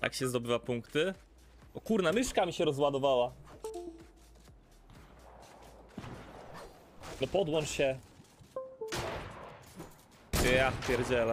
Tak się zdobywa punkty. O kurna, myszka mi się rozładowała. No podłącz się. Ja pierdzielę.